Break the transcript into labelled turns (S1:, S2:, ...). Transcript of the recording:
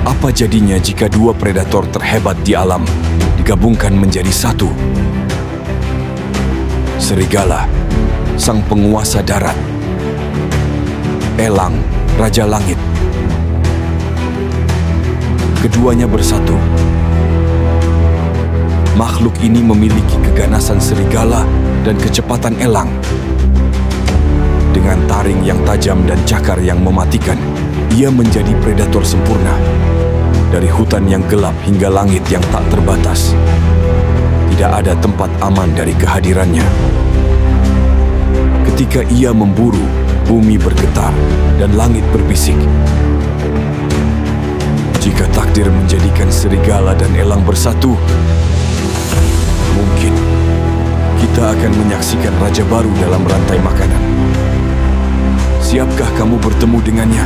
S1: Apa jadinya jika dua predator terhebat di alam digabungkan menjadi satu? Serigala, sang penguasa darat. Elang, raja langit. Keduanya bersatu. Makhluk ini memiliki keganasan serigala dan kecepatan elang. Dengan taring yang tajam dan cakar yang mematikan, ia menjadi predator sempurna. Dari hutan yang gelap hingga langit yang tak terbatas, tidak ada tempat aman dari kehadirannya. Ketika ia memburu, bumi bergetar dan langit berbisik. Jika takdir menjadikan serigala dan elang bersatu, mungkin kita akan menyaksikan raja baru dalam rantai makanan. Siapkah kamu bertemu dengannya?